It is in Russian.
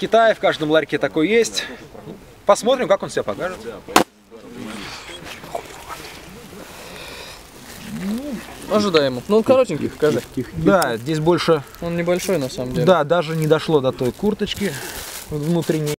Китае, в каждом ларьке такой есть. Посмотрим, как он себя покажет. Ну, ожидаемо. Ну, он коротенький, покажи. Да, здесь больше, Он небольшой на самом деле. да, даже не дошло до той курточки внутренней.